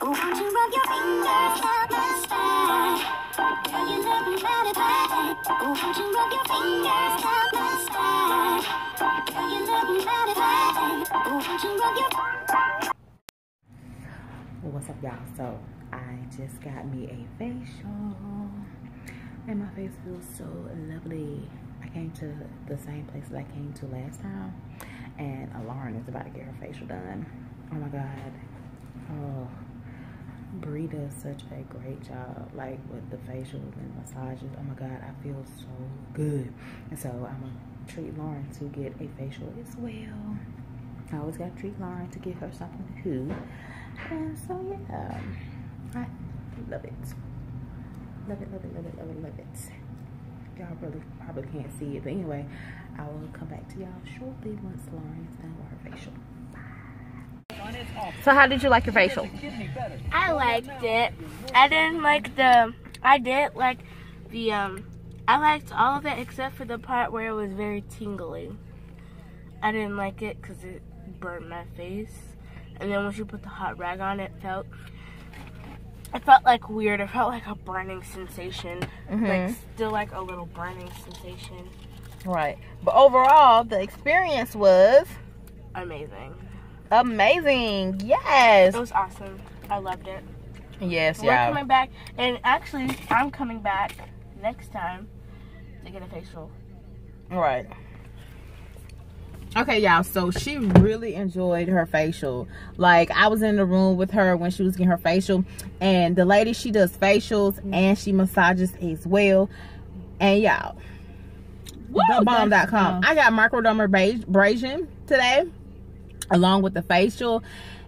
Won't you rub your fingers down my spine? Girl, you won't you rub your fingers down my spine? Girl, you won't you rub your what's up, y'all? So, I just got me a facial, and my face feels so lovely. I came to the same place that I came to last time, and Lauren is about to get her facial done. Oh my god. Oh, Bree does such a great job, like with the facials and massages. Oh my god, I feel so good. And so, I'm gonna treat Lauren to get a facial as well. I always gotta treat Lauren to get her something to do. And so yeah, I love it. Love it, love it, love it, love it, love it. Y'all really probably can't see it, but anyway, I will come back to y'all shortly once Lauren's done with her facial. So how did you like your facial? I liked it. I didn't like the. I did like the. Um, I liked all of it except for the part where it was very tingly. I didn't like it because it burned my face. And then once you put the hot rag on, it felt. It felt like weird. It felt like a burning sensation. Like still like a little burning sensation. Right. But overall, the experience was Amazing. Amazing. Yes. It was awesome. I loved it. Yes, We're y'all. coming back, and actually, I'm coming back next time to get a facial. Right. Okay, y'all. So she really enjoyed her facial. Like I was in the room with her when she was getting her facial, and the lady she does facials mm-hmm. and she massages as well. And y'all, thebomb.com. I got microdermabrasion today, along with the facial.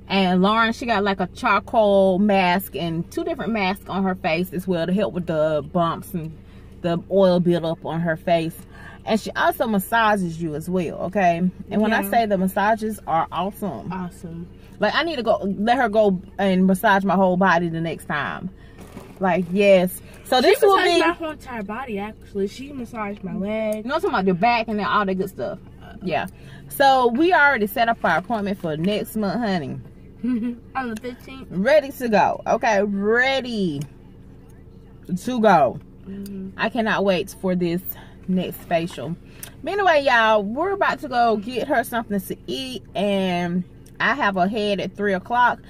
And Lauren, she got like a charcoal mask and two different masks on her face as well to help with the bumps and the oil buildup on her face. And she also massages you as well, okay? And when I say the massages are awesome, Awesome. like I need to go let her go and massage my whole body the next time. Like yes. So this she will be my whole entire body. Actually, she massaged my leg. you know what I'm talking about the back and all that good stuff. Yeah. So we already set up our appointment for next month, honey. On the 15th. Ready to go. Okay, ready to go. Mm-hmm. I cannot wait for this next facial. But anyway, y'all, we're about to go get her something to eat, and I have a head at three o'clock.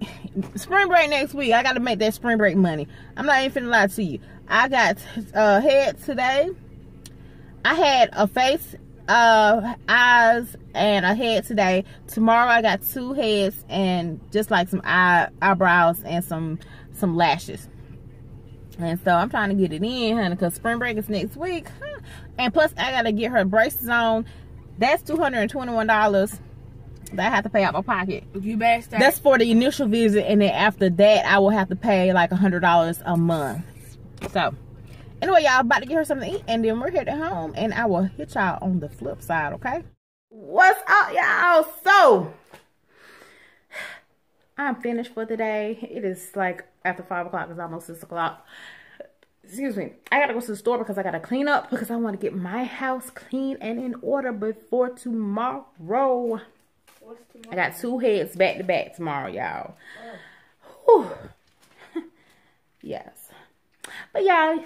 Spring break next week. I got to make that spring break money. I'm not even finna lie to you. I got a head today. I had a face, uh, eyes, and a head today. Tomorrow I got two heads and just like some eye eyebrows and some some lashes. And so I'm trying to get it in, honey, because spring break is next week. And plus, I got to get her braces on. That's $221 that I have to pay out my pocket. You start. That's for the initial visit. And then after that, I will have to pay like a $100 a month. So, anyway, y'all about to get her something to eat. And then we're headed home. And I will hit y'all on the flip side, okay? What's up, y'all? So, I'm finished for the day. It is like after 5 o'clock. It's almost 6 o'clock. Excuse me. I gotta go to the store because I gotta clean up because I want to get my house clean and in order before tomorrow. tomorrow? I got two heads back to back tomorrow, y'all. Oh. Whew. yes. But y'all,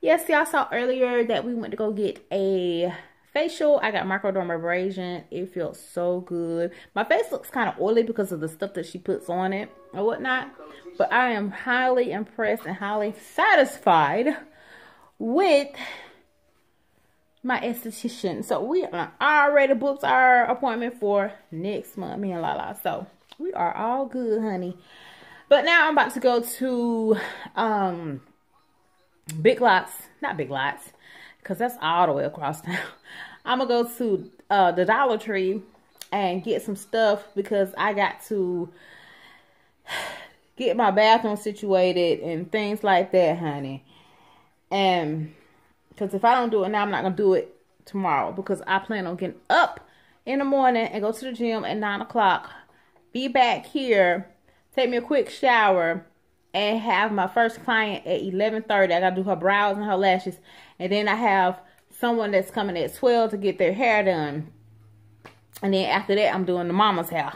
yes, y'all saw earlier that we went to go get a facial. I got microdermabrasion. It feels so good. My face looks kind of oily because of the stuff that she puts on it or whatnot. But I am highly impressed and highly satisfied with my esthetician. So we are already booked our appointment for next month, me and Lala. So we are all good, honey. But now I'm about to go to um Big Lots, not Big Lots, because that's all the way across town. I'm gonna go to uh the Dollar Tree and get some stuff because I got to get my bathroom situated and things like that, honey. And because if I don't do it now, I'm not gonna do it tomorrow because I plan on getting up in the morning and go to the gym at nine o'clock. Be back here, take me a quick shower, and have my first client at eleven thirty. I gotta do her brows and her lashes, and then I have someone that's coming at twelve to get their hair done. And then after that, I'm doing the mama's hair.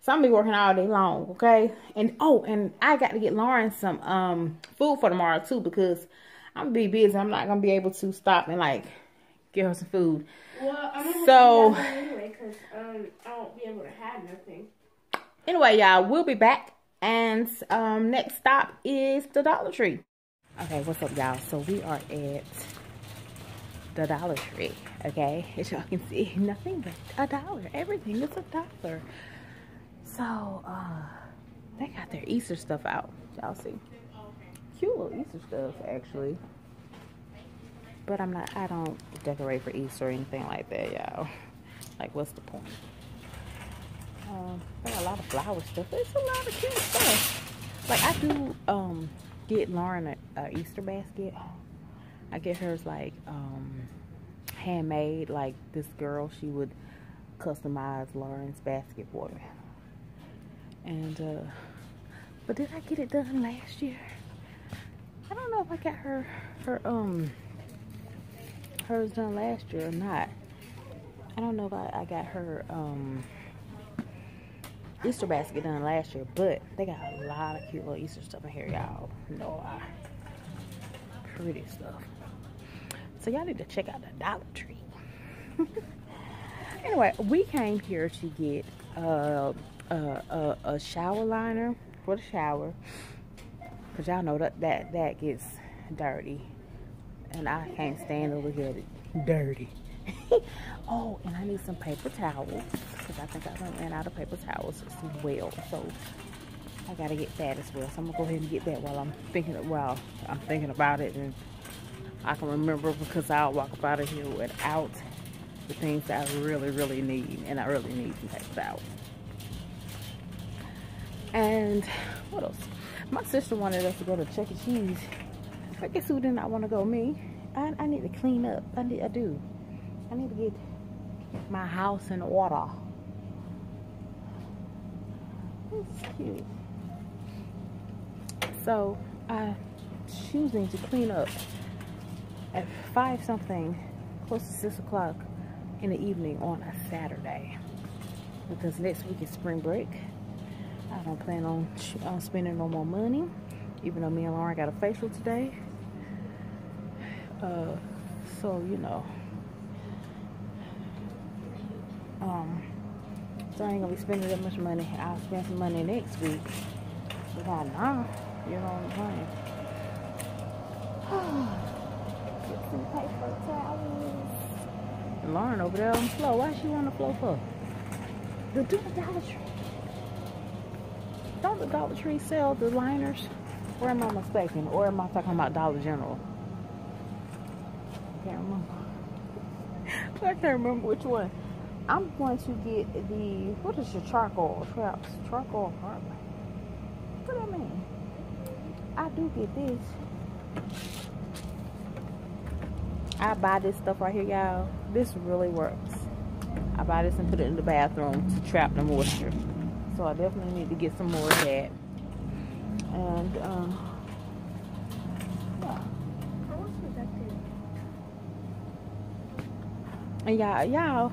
So I'm gonna be working all day long, okay? And oh, and I got to get Lauren some um food for tomorrow too because I'm gonna be busy. I'm not gonna be able to stop and like get her some food. Well, I'm gonna So- have to anyway, cause um, I won't be able to have nothing. Anyway, y'all, we'll be back. And um next stop is the Dollar Tree. Okay, what's up, y'all? So we are at the Dollar Tree, okay? As y'all can see, nothing but a dollar. Everything is a dollar. So, uh, they got their Easter stuff out. Y'all see? Cute little Easter stuff, actually. But I'm not, I don't decorate for Easter or anything like that, y'all. Like, what's the point? Um, got a lot of flower stuff. It's a lot of cute stuff. Like, I do, um, get Lauren a, a Easter basket. I get hers like um handmade. Like this girl, she would customize Lauren's basket for me. And uh but did I get it done last year? I don't know if I got her her um hers done last year or not. I don't know if I, I got her um Easter basket done last year, but they got a lot of cute little Easter stuff in here, y'all. No lie. Pretty stuff. So y'all need to check out the Dollar Tree. anyway, we came here to get uh, a, a, a shower liner for the shower. Cause y'all know that, that that gets dirty. And I can't stand over here dirty. oh, and I need some paper towels. Because I think I ran out of paper towels as well. So I gotta get that as well. So I'm gonna go ahead and get that while I'm thinking while I'm thinking about it and I can remember because I'll walk up out of here without the things that I really, really need. And I really need some paper towels. And what else? My sister wanted us to go to Chuck E. Cheese. I guess who did not want to go? Me. I, I need to clean up. I, need, I do. I need to get my house in order. It's cute. So I'm choosing to clean up at five something, close to six o'clock in the evening on a Saturday. Because next week is spring break. I don't plan on, on spending no more money, even though me and Lauren got a facial today. Uh, so you know, um, so I ain't gonna be spending that much money. I'll spend some money next week. But not now, you know what I'm saying? Get some paper towels. Lauren over there on the floor. Why she on the floor for? The do the Dollar Tree. Don't the Dollar Tree sell the liners? Or am I mistaken? Or am I talking about Dollar General? I can't remember. I can't remember which one. I'm going to get the what is your charcoal traps? Charcoal hardware. What do I mean? I do get this. I buy this stuff right here, y'all. This really works. I buy this and put it in the bathroom to trap the moisture. So I definitely need to get some more of that. And um yeah. And y'all, y'all,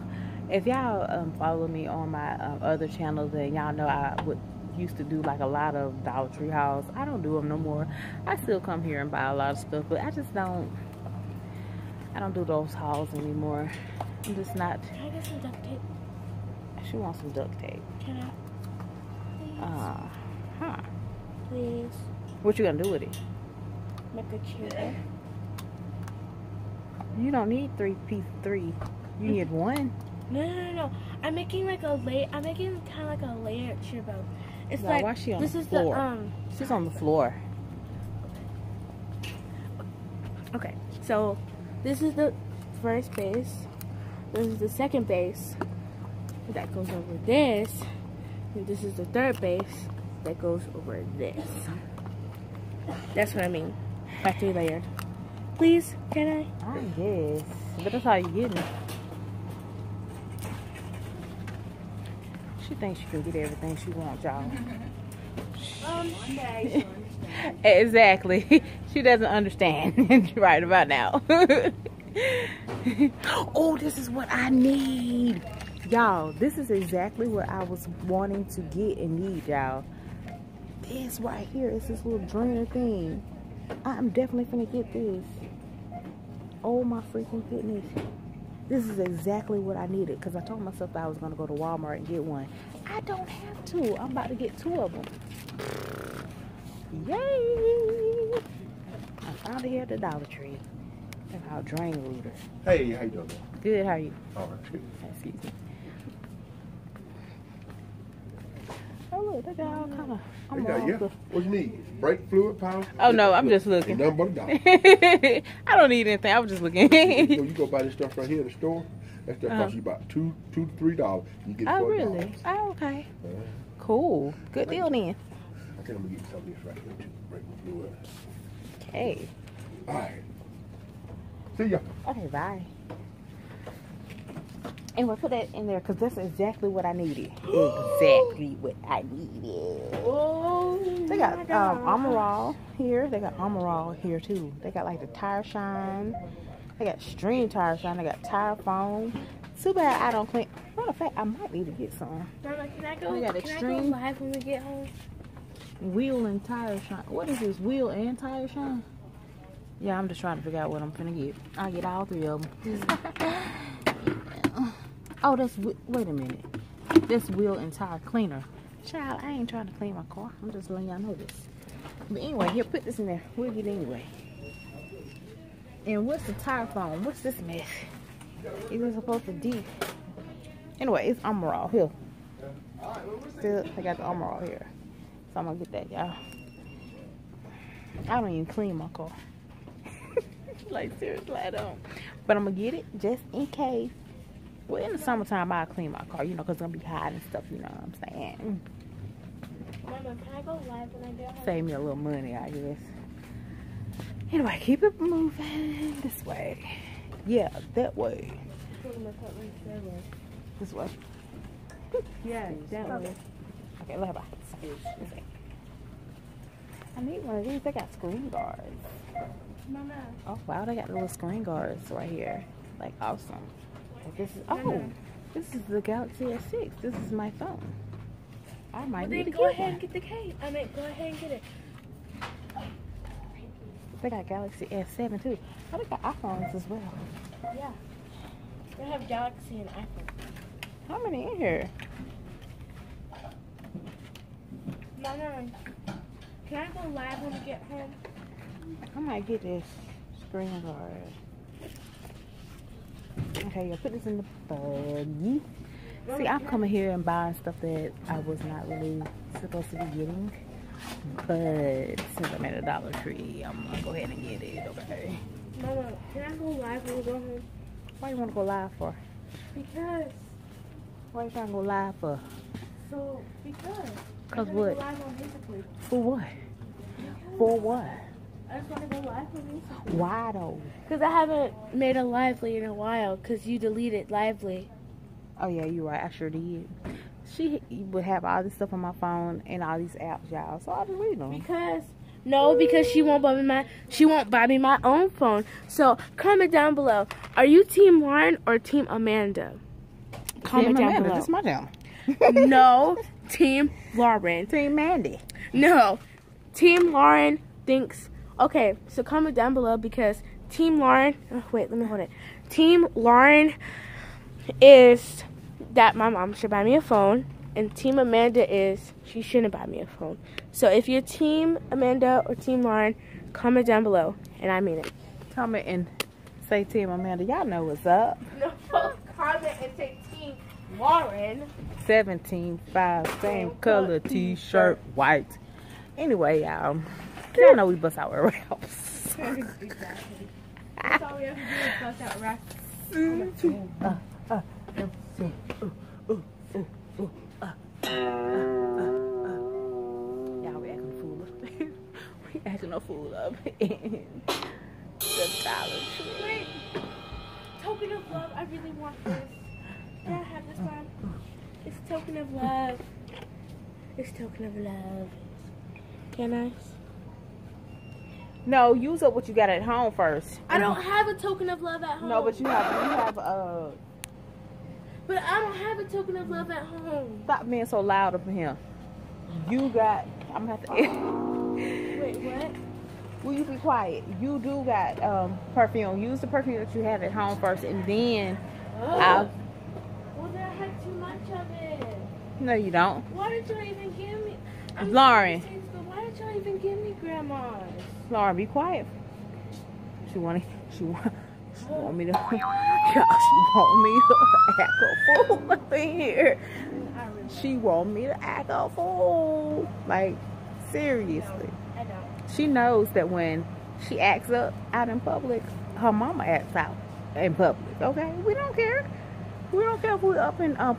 if y'all um, follow me on my um, other channels, then y'all know I would used to do like a lot of Dollar Tree hauls. I don't do them no more. I still come here and buy a lot of stuff, but I just don't. I don't do those hauls anymore. I'm just not. Can I get some duct tape? She wants some duct tape. Can I? Please. Uh huh. Please. What you gonna do with it? Make a chair. You don't need three piece three. You need one. No, no, no, no. I'm making like a lay. I'm making kind of like a layered chair bow. It's like why she on this the is floor? the um. She's on the floor. Okay, so this is the first base. This is the second base that goes over this. And this is the third base that goes over this. That's what I mean by three layered. Please, can I? I guess. But that's how you get it. She thinks she can get everything she wants, y'all. Um. Exactly. She doesn't understand right about now. oh, this is what I need. Y'all, this is exactly what I was wanting to get and need, y'all. This right here is this little drainer thing. I'm definitely gonna get this. Oh my freaking goodness. This is exactly what I needed because I told myself that I was gonna go to Walmart and get one. I don't have to. I'm about to get two of them. Yay! I found it here at the Dollar Tree. They're called drain leaders. Hey, how you doing? Good, how are you? All right, good. Excuse me. Oh look, they got all kind of. I'm got, yeah. good. What you need? Brake fluid, power? Oh no, I'm just looking. Ain't nothing but a dollar. I don't need anything. I was just looking. you, go, you go buy this stuff right here at the store. That stuff Uh-huh. costs you about two, two to three dollars. You get oh really? Oh okay. Uh, Cool. Good deal then. I think I'm gonna get some of this right here too. Brake fluid. Okay. All right. See ya. Okay. Bye. Anyway, put that in there because that's exactly what I needed. exactly what I needed. Oh, They got um, Armor All here. They got Armor All here too. They got like the tire shine. They got stream tire shine. They got tire foam. Too bad I don't clean. Matter of fact, I might need to get some Mama, can I go? We got can I extreme. go live when we get home? wheel and tire shine. What is this? Wheel and tire shine? Yeah, I'm just trying to figure out what I'm finna get. I'll get all three of them. oh, that's wait a minute. That's wheel and tire cleaner. Child, I ain't trying to clean my car. I'm just letting y'all know this. But anyway, here, put this in there. We'll get it anyway. And what's the tire foam? What's this mess? Is it supposed to deep? Anyway, it's Armor All. Here. Still, I got the Armor All here. So I'm gonna get that, y'all. I don't even clean my car. like seriously, I don't. But I'm gonna get it just in case. Well, in the summertime, I'll clean my car, you know, 'cause it's gonna be hot and stuff. You know what I'm saying? Mama, can I go live when I get home? Save me a little money, I guess. Anyway, keep it moving this way. Yeah, that way. This way. Yeah, that way. Okay, let her buy. I need one of these. They got screen guards. Mama. Oh wow, they got little screen guards right here. Like awesome. This is oh, this is the Galaxy S6. This is my phone. I might Well, need to go get ahead and get the cake. I mean, go ahead and get it. They got Galaxy S7 too. Oh, they got iPhones as well. Yeah. They have Galaxy and iPhone. How many in here? Mama, can I go live when we get home? I might get this screen guard. Okay, yeah, put this in the buggy. See, I'm coming here and buying stuff that I was not really supposed to be getting. But since I'm at a Dollar Tree, I'm gonna go ahead and get it, okay? Mama, can I go live when we go home? Why you wanna go live for? Because. Why you trying to go live for? So, because. Cause what? Go live on For what? For what? I just want to go live Basically. Why though? Because I haven't made a lively in a while. Because you deleted lively. Oh yeah, you're right. I sure did. She would have all this stuff on my phone and all these apps, y'all. So I read them. Because no, because she won't buy me my she won't buy me my own phone. So comment down below. Are you Team Lauren or Team Amanda? Comment Team down Amanda, below. This is my channel. no, Team Lauren. Team Mandy. No, Team Lauren thinks. Okay, so comment down below because Team Lauren. Oh, wait, let me hold it. Team Lauren is that my mom should buy me a phone, and Team Amanda is she shouldn't buy me a phone. So if you're Team Amanda or Team Lauren, comment down below, and I mean it. Comment and say Team Amanda. Y'all know what's up. No, comment and say Team Lauren. 17 5 same color t-shirt white anyway y'all y'all know we bust out our raps That's all we have to do is bust out rap. y'all we acting fool we acting a fool up in the Dollar Tree Wait, token of love. I really want this. Can I have this one? It's token of love. It's token of love. Can I? No use up what you got at home first I don't have a token of love at home. no but you have you have uh But I don't have a token of love at home. Stop being so loud up in here. You got. I'm gonna have to. Wait, what? Will you be quiet? You do got um, perfume. Use the perfume that you have at home first, and then I'll. Well, then I had too much of it. No, you don't. Why did y'all even give me? I'm Lauren. why did y'all even give me grandma's? Laura, be quiet. She want she want she want me to yeah, she want me to act a fool in here. She want me to act a fool. Like seriously. She knows that when she acts up out in public, her mama acts out in public. Okay, we don't care. We don't care if we're up in uh.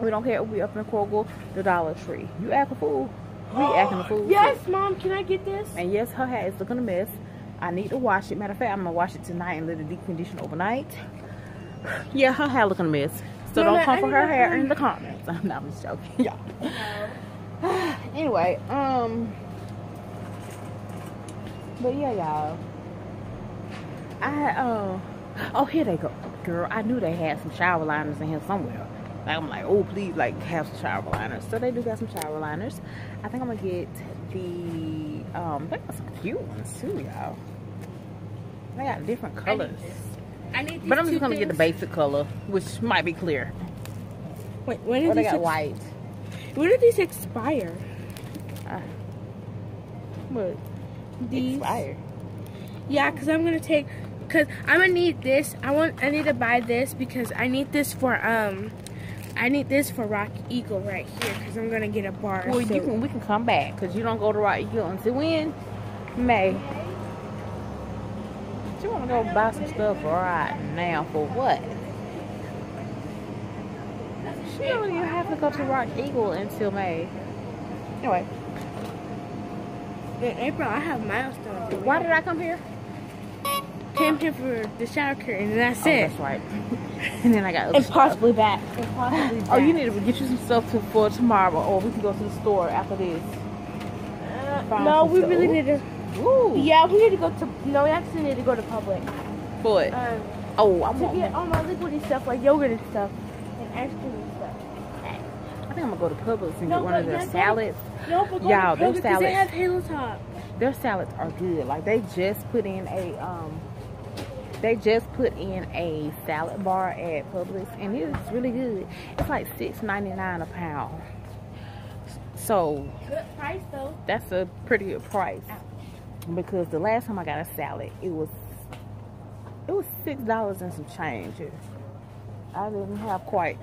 We don't care if we're up in Kroger, the Dollar Tree. You act a fool, we acting a fool. too. Yes, mom. Can I get this? And yes, her hair is looking a mess. I need to wash it. Matter of fact, I'm gonna wash it tonight and let it deep condition overnight. Yeah, her hair looking a mess. So Mama, don't come for her hair in the comments. I'm not just joking, y'all. anyway, um, but yeah, y'all. I uh, oh here they go, girl. I knew they had some shower liners in here somewhere. Like I'm like, oh please, like have some shower liners. So they do got some shower liners. I think I'm gonna get the um. They got some cute ones too, y'all. They got different I colors. need. I need. But I'm just gonna two get the basic color, which might be clear. Wait, when Or did they got white. when did these expire? But These. expired. Yeah, cause I'm gonna take. Cause I'm gonna need this. I want. I need to buy this because I need this for um. I need this for Rock Eagle right here because I'm gonna get a bar. Well, so- you can we can come back because you don't go to Rock Eagle until when? May. You want to go buy some stuff right now for what? She don't even have to go to Rock Eagle until May. Anyway, In April, I have milestones. why did I come here? Came here for the shower curtain and that's Oh, it. that's right. and then I got And possibly back. And possibly Oh, you need to get you some stuff to, for tomorrow, or we can go to the store after this. Uh, no, we stuff. really need to. Ooh. Yeah, we need to go to. No, we actually need to go to Publix. But Um, oh, I'm to on. get all my liquidy stuff like yogurt and stuff and ice cream and stuff. I think I'm gonna go to Publix and No, get one of their salads. No, but Y'all, Publix 'cause they have Halo Top. Their salads are good. Like they just put in a um, they just put in a salad bar at Publix, and it is really good. It's like six ninety nine a pound. So Good price though. that's a pretty good price. Because the last time I got a salad, it was it was six dollars and some change. I didn't have quite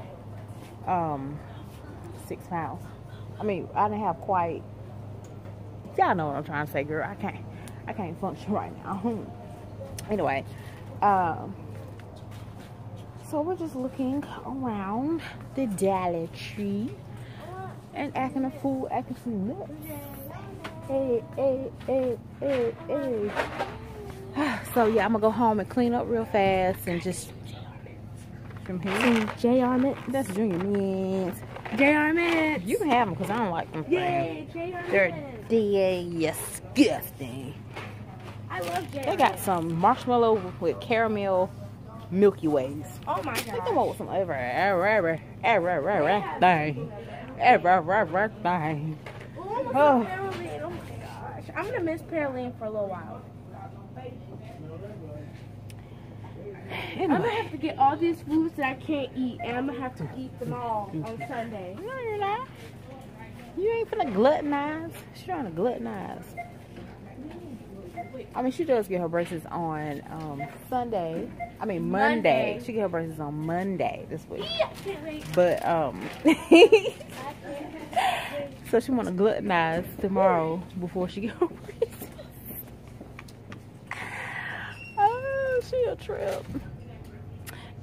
um six pounds. I mean, I didn't have quite. Y'all know what I'm trying to say, girl. I can't, I can't function right now. anyway, um, so we're just looking around the Dollar Tree and acting a fool, acting some nuts. Hey, hey, hey, hey, hey. So yeah, I'm gonna go home and clean up real fast and just from here. JR Mint. That's Junior Mints. JR Mint. You can have them because I don't like them. Yay, JR They're disgusting. I love JR They got some marshmallow with caramel Milky Ways. Oh my They come god. up with some ever, ever, ever, ever, ever thing. Ever, ever thing. Oh, Oh. Paroline. Oh my gosh. I'm gonna miss Paroline for a little while. I'm gonna have to get all these foods that I can't eat, and I'm gonna have to eat them all on Sunday. No, you're not. You ain't finna gluttonize. She's trying to gluttonize. I mean, she does get her braces on um, Sunday. I mean, Monday. Monday. She get her braces on Monday this week. Yeah. But, um, so she want to gluttonize tomorrow before she get her braces. Oh, she a trip.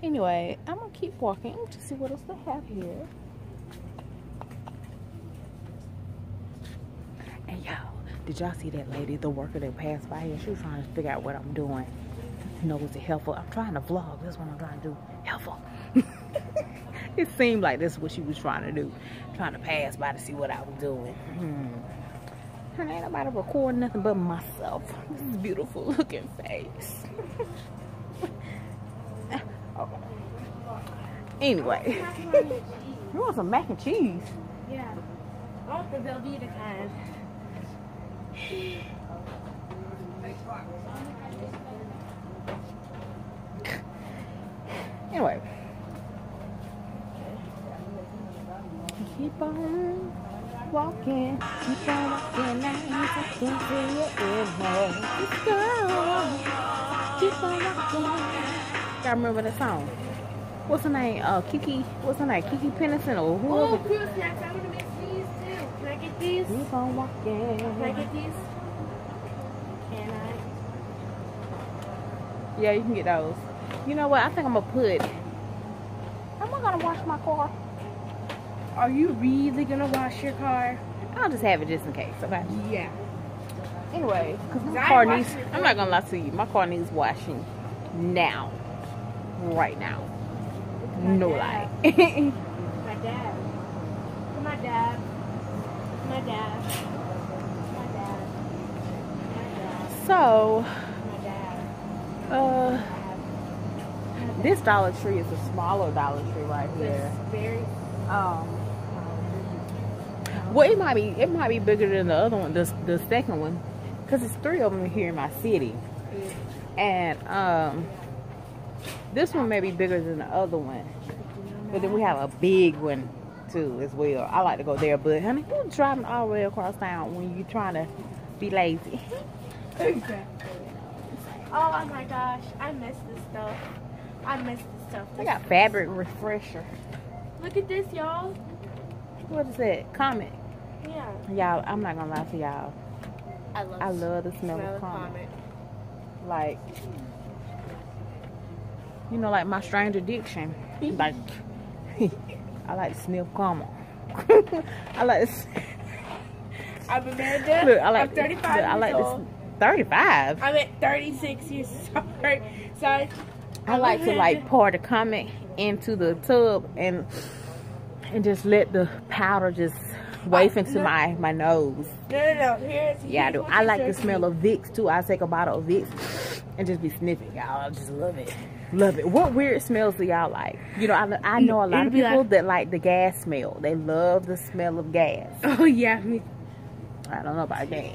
Anyway, I'm gonna keep walking to see what else they have here. And y'all, did y'all see that lady, the worker that passed by here? She was trying to figure out what I'm doing. You know, was it helpful? I'm trying to vlog. That's what I'm trying to do. Helpful. it seemed like this is what she was trying to do. Trying to pass by to see what I was doing. Hmm. And ain't nobody recording nothing but myself. This is beautiful looking face. okay. Anyway, you want some mac and cheese? Yeah. I want the Velveeta kind. Anyway. Keep on walking, keep on walking, I talking to you anymore. Let's go. Keep on walking. Y'all remember the song? What's her name? Uh, Kiki. What's her name? Kiki Pennington or Oh, whoever. fruit snacks. I'm gonna make these too. Can I get these? Keep on Can I get these? Can I? Yeah, you can get those. You know what? I think I'm gonna put. I'm I gonna wash my car? Are you really gonna wash your car? I'll just have it just in case. Okay. Yeah. Anyway, because my I car needs, I'm not gonna lie to you, my car needs washing now. Right now. No lie. My dad. My dad. My dad. My dad. My dad. so, My dad. uh, this Dollar Tree is a smaller Dollar Tree right here. It's very. Um, well, it might be, it might be bigger than the other one, the, the second one, because it's three of them here in my city. And, um, this one may be bigger than the other one. But then we have a big one too as well. I like to go there, but honey, who's driving all the way across town when you're trying to be lazy? Oh my gosh, I miss this stuff. I miss this stuff. I got fabric refresher. Look at this, y'all. What is that? Comet. Yeah. Y'all, I'm not gonna lie to y'all. I love. I love the smell, smell of comet. Like, you know, like my strange addiction. like, I like to sniff comet. I like to. I'm Amanda. Look, I like. I'm 35 look, I like years old. s- 35. I'm at 36 years sorry. Sorry. I like to like pour the comet into the tub and and just let the powder just waft into no. my my nose. No, no, no. Here's. Yeah, I do. I like the smell me. of Vicks too. I take a bottle of Vicks and just be sniffing, y'all. I just love it, love it. What weird smells do y'all like? You know, I I know a lot of people like- that like the gas smell. They love the smell of gas. Oh yeah, me. I don't know about gas,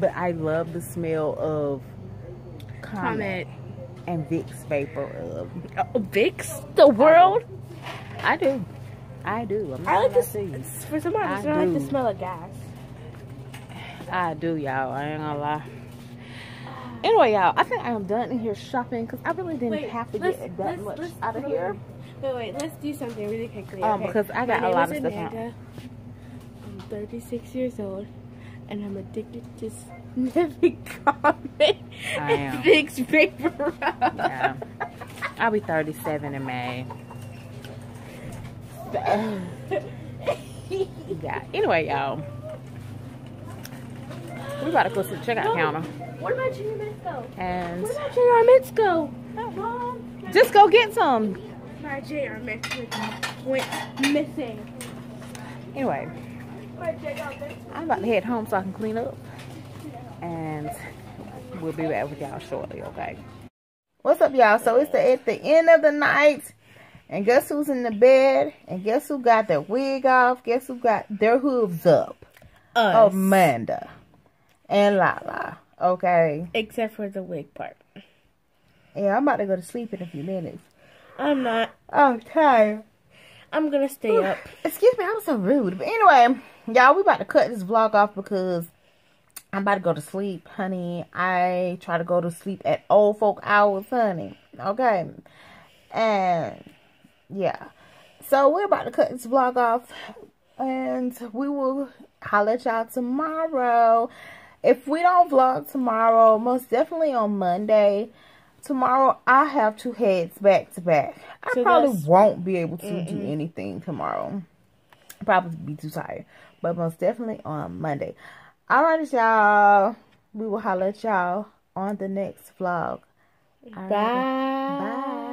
but I love the smell of Comment. comet and Vicks vapor of Oh, Vicks, the world. I do. I do. I like this. lie to you. For some I reason, I like the smell of gas. I do, y'all. I ain't gonna lie. Anyway, y'all, I think I am done in here shopping because I really didn't have to get that let's- much let's- out of here. Wait, wait. Let's do something really quickly. Um, okay? because I got My a lot of stuff out. Amanda. I'm 36 years old, and I'm addicted to sniffing am. and Vicks vapor. Yeah. I'll be 37 in May. Yeah. Anyway, y'all, we about to go to the checkout No. counter What about Junior Mexico? and What about Mexico? Mom, just go get some. my Junior Mexico went missing. Anyway, My Junior Mexico. I'm about to head home so I can clean up. And we'll be back with y'all shortly, okay? What's up, y'all? So it's the, at the end of the night. And guess who's in the bed? And guess who got their wig off? Guess who got their hooves up? Us. Amanda and Lala. Okay. Except for the wig part. Yeah, I'm about to go to sleep in a few minutes. I'm not. I'm. I'm gonna stay up. Excuse me, I was so rude. But anyway, y'all, we about to cut this vlog off because I'm about to go to sleep, honey. I try to go to sleep at old folk hours, honey. Okay. And yeah. So we're about to cut this vlog off. And we will holler at y'all tomorrow. If we don't vlog tomorrow, most definitely on Monday. Tomorrow I have two heads back to back. I So probably won't be able to do anything tomorrow. Probably be too tired. But most definitely on Monday. Alright, y'all. We will holler at y'all on the next vlog. Bye. Bye.